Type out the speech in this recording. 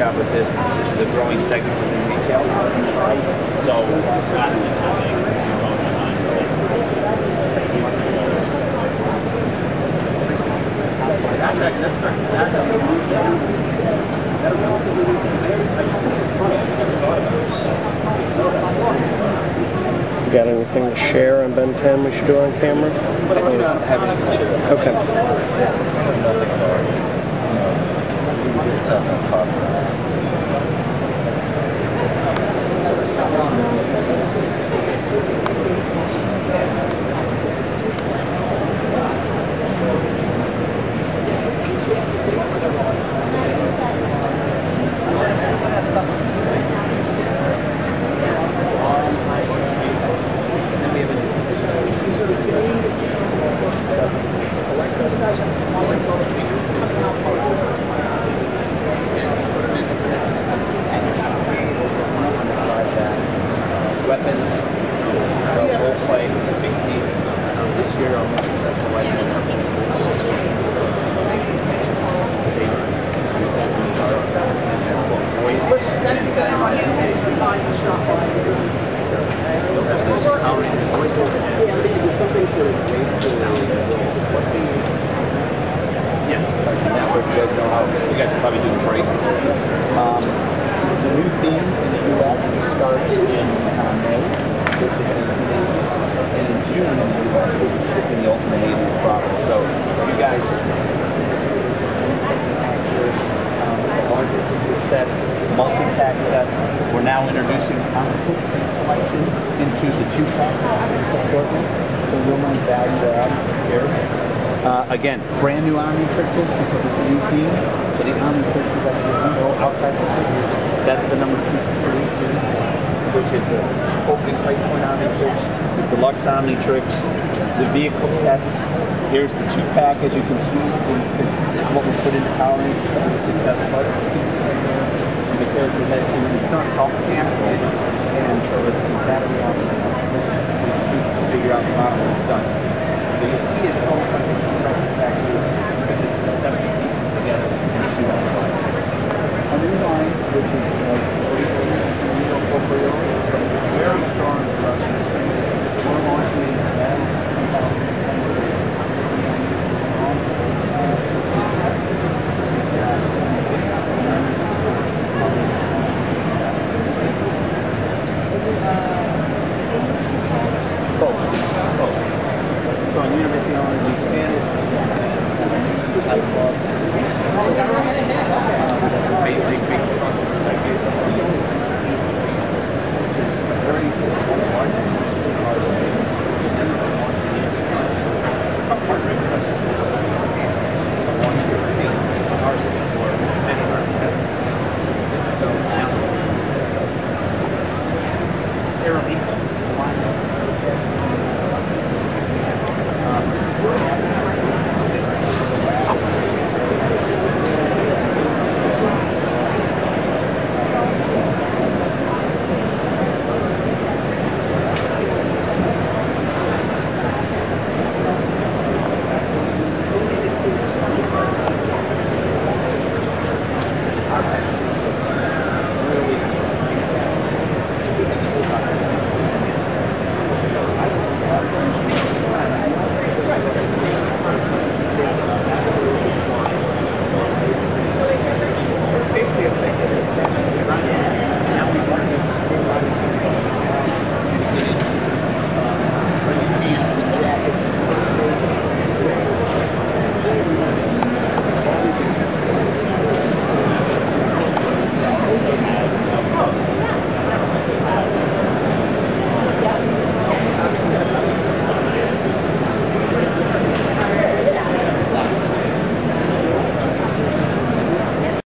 with this. This is a growing segment within retail. Right? So rather than having That's actually, that's correct. Is that, um, is that a relatively new thing? I just it's funny. I never thought about it. It's so that's You got anything to share on Ben 10 we should do on camera? But I do not have anything to share. Okay. I know nothing about it. You know, it's uh, This year, our most successful Yes, now we're good. Know how you guys can probably do the break. Um, the new theme in the U.S. starts in uh, May, and in June we'll be shipping the Ultimate Alien product. So you guys, um, sets, multi-pack sets. We're now introducing comic book collection into the two-pack assortment. So real nice value add here. Uh, again, brand new Omnitrix because it's a new theme. So the Omnitrix is actually outside the figures. That's the number two which is the opening price point Omnitrix, the deluxe Omnitrix, the vehicle sets. Here's the two pack, as you can see. It's, what we put into powering the success our pieces in there. And the character has it's not all mechanical, and so it's the battery option. to figure out the model it's done. So you see it's almost like it's constructed back to it's 70 pieces together in two outside. A new line, which is